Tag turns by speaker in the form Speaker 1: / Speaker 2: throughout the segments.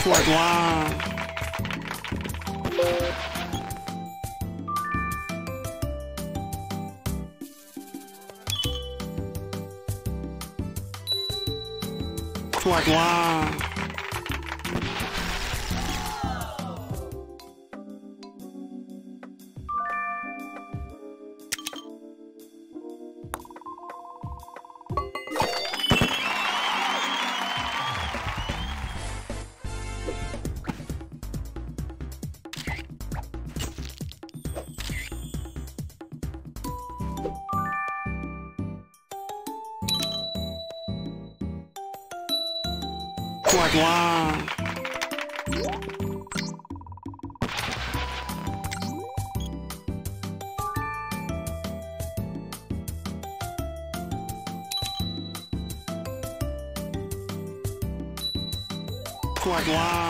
Speaker 1: 좋아좋 아. 哇哇。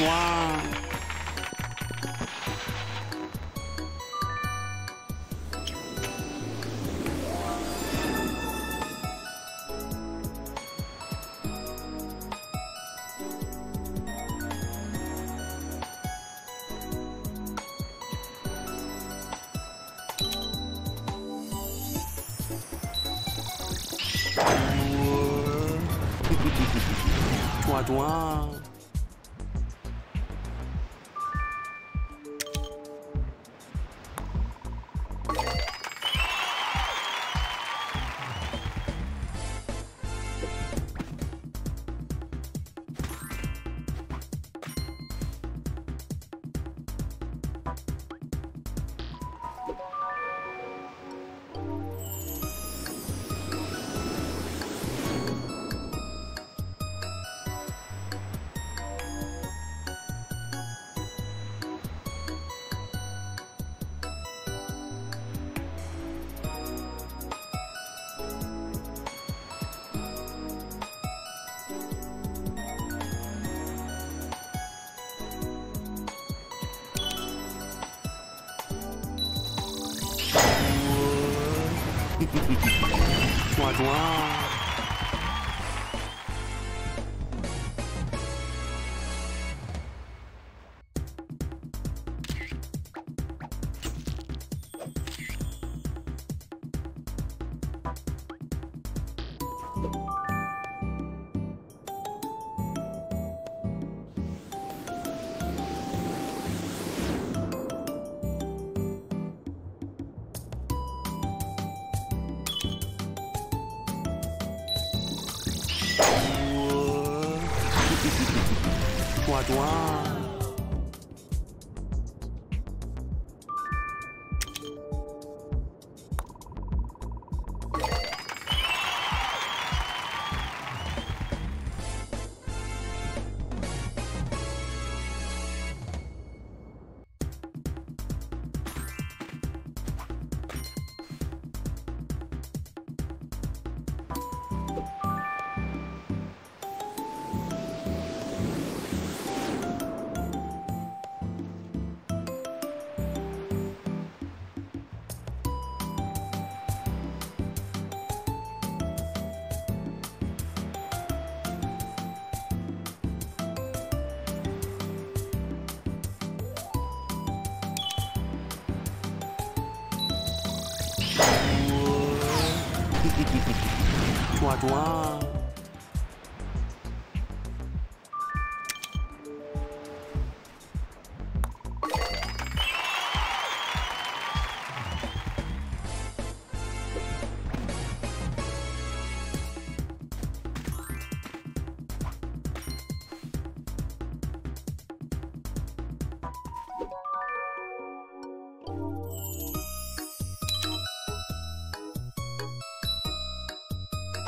Speaker 1: 哇 long. doigt, doigt.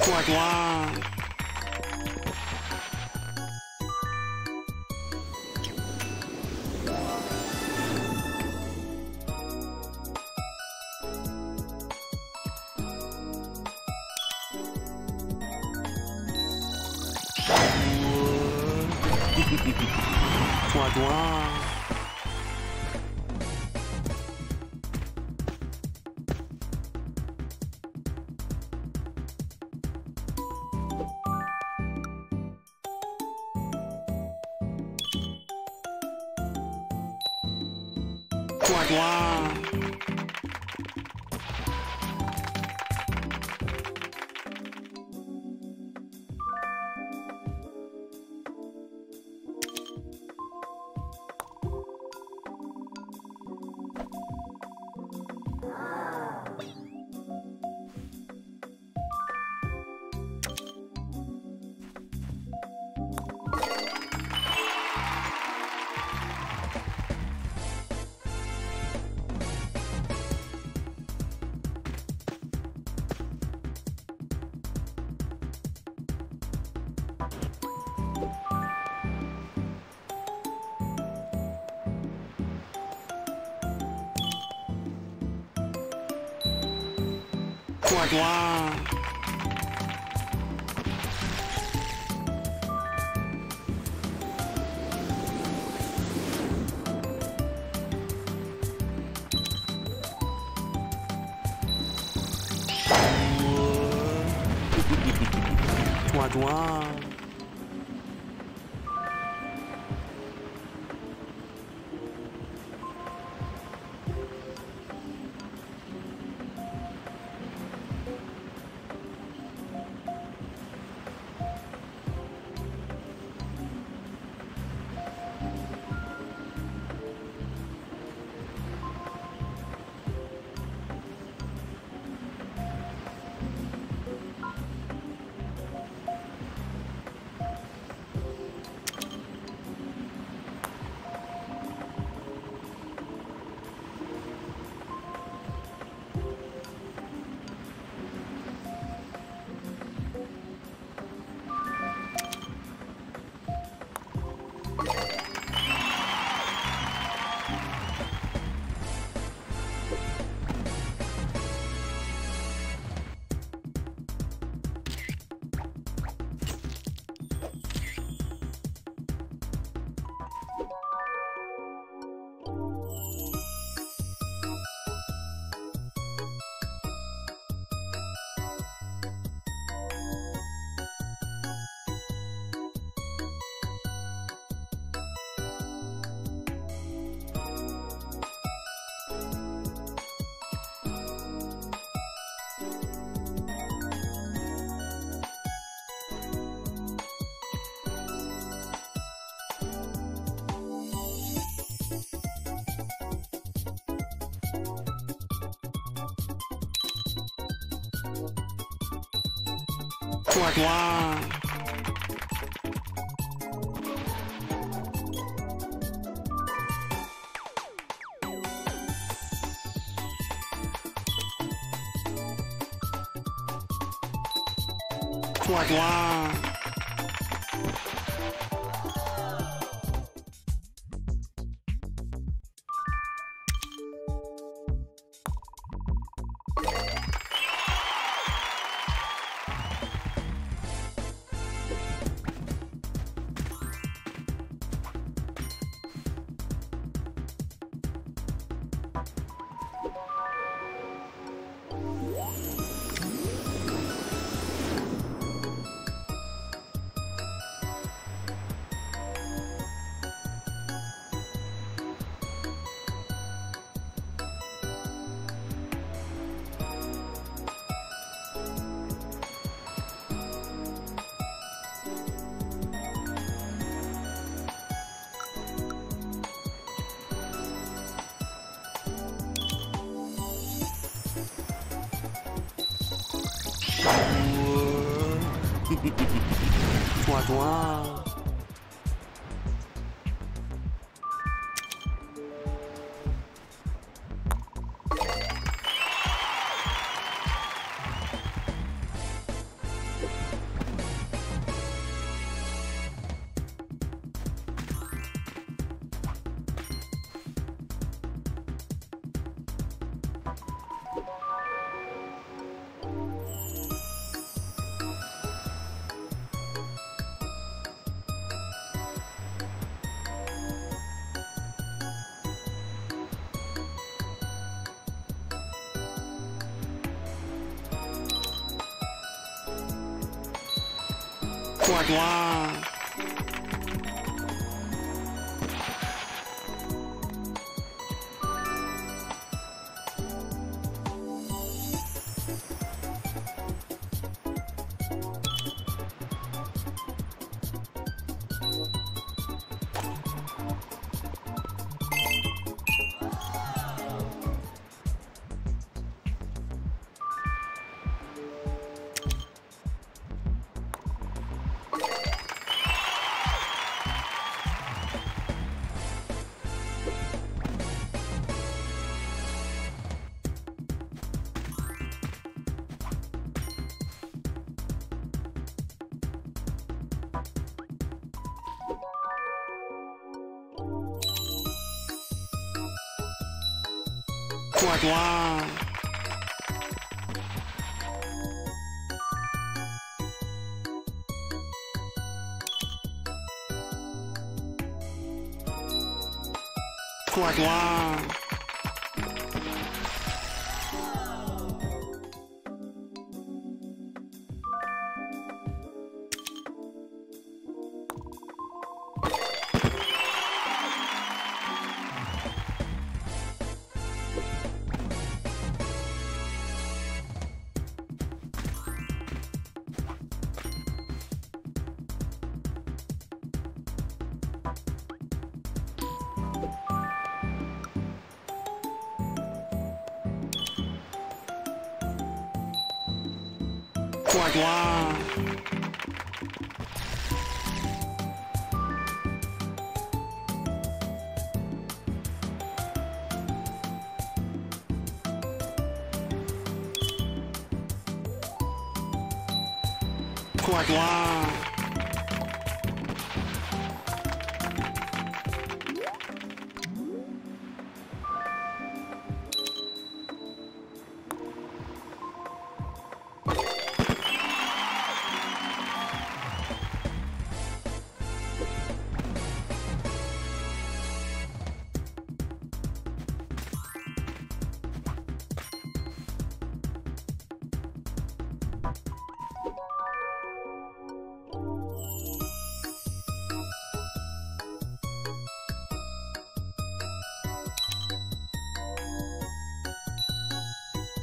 Speaker 1: Wah. Like. Like, wow. Like, wow. 嗯嗯嗯哇哇哇快抓快抓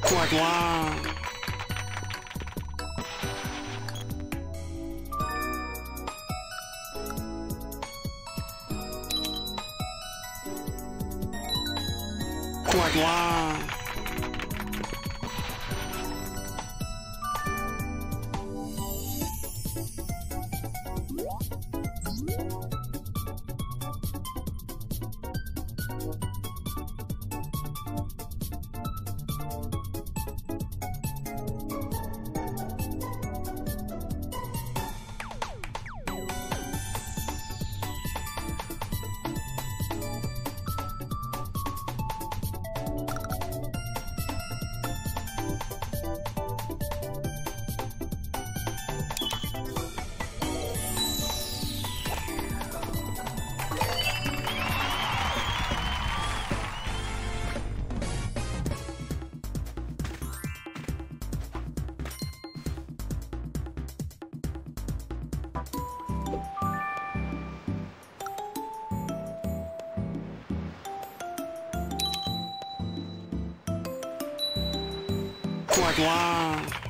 Speaker 1: Quite long. Quite long. 我抓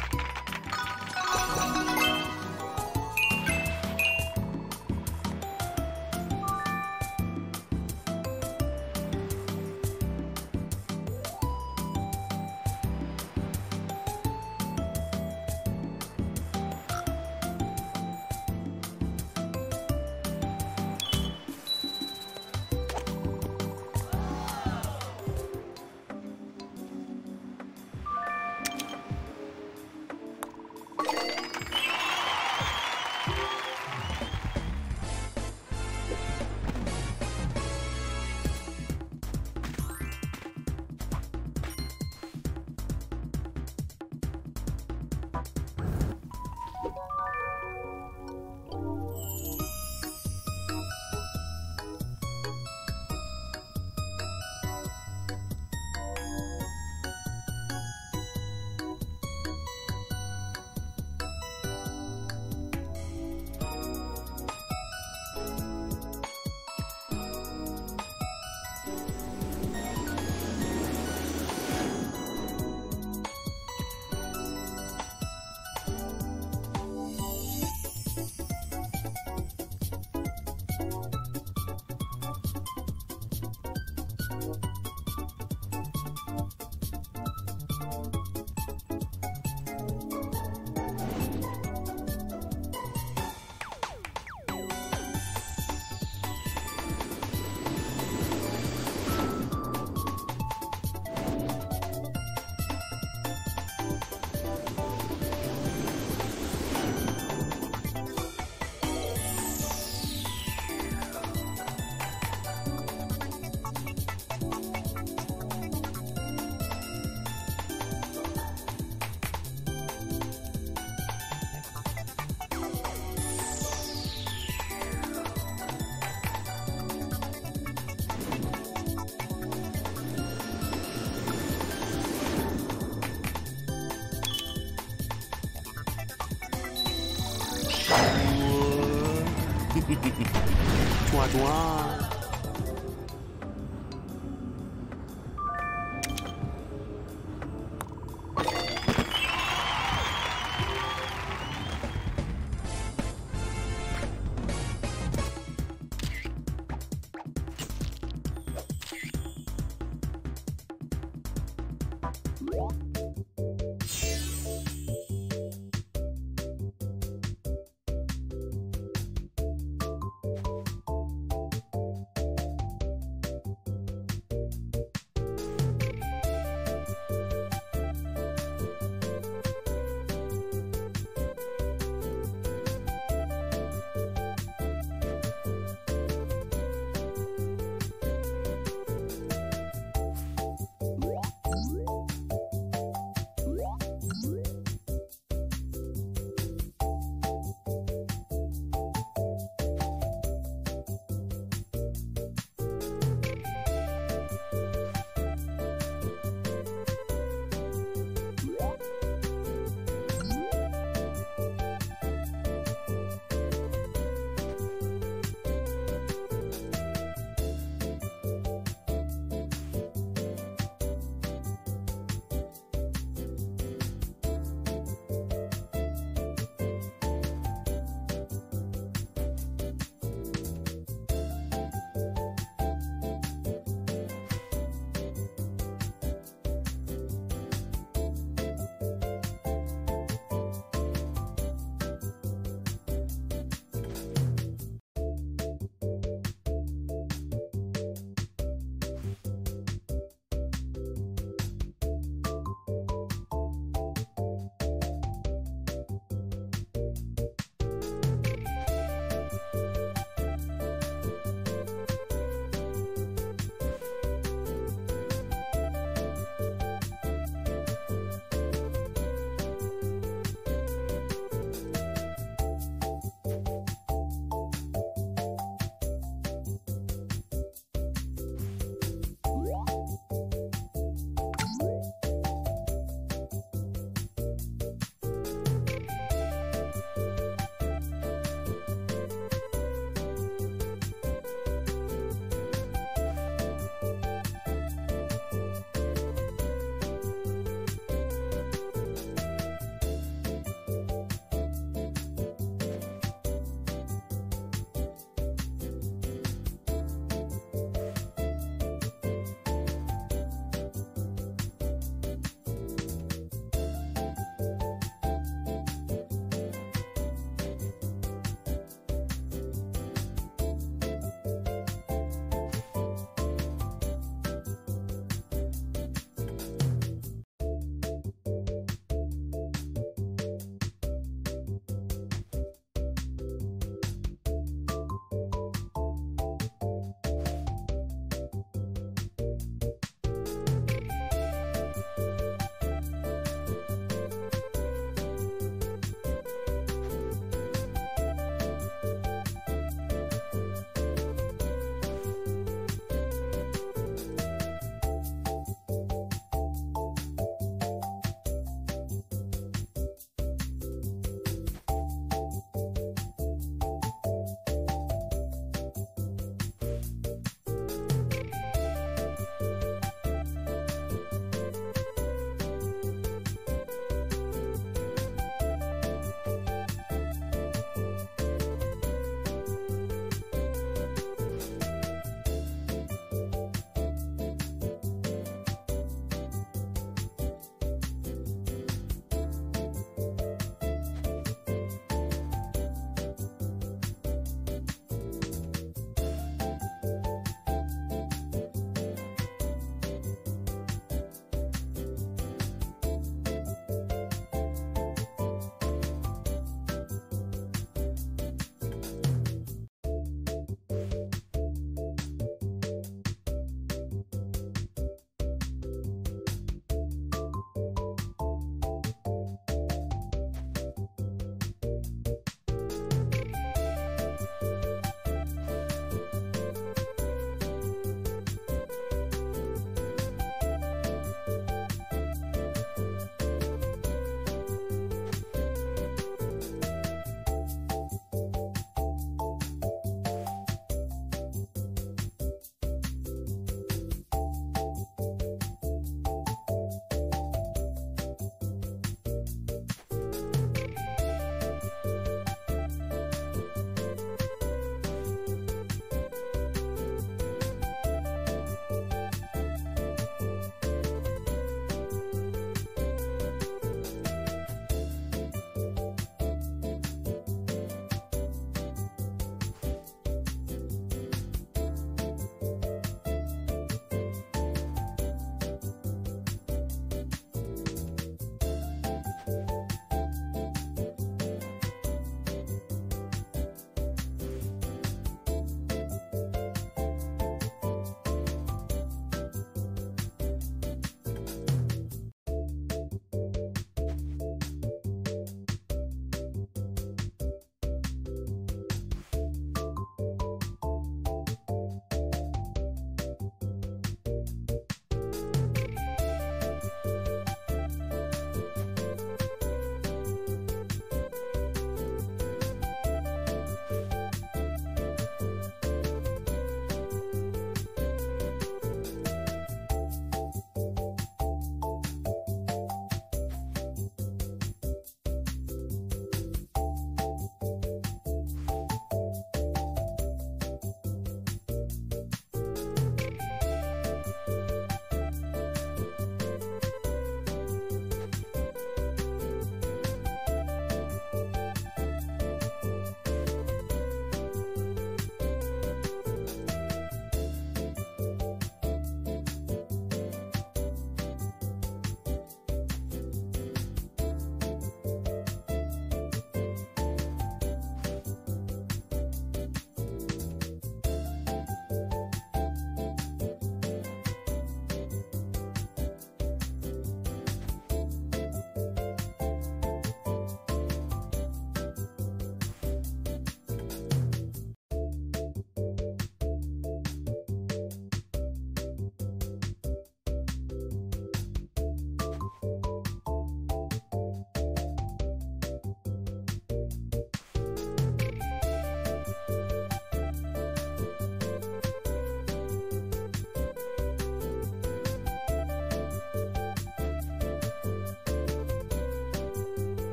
Speaker 1: 我嘿嘿嘿嘿抓抓。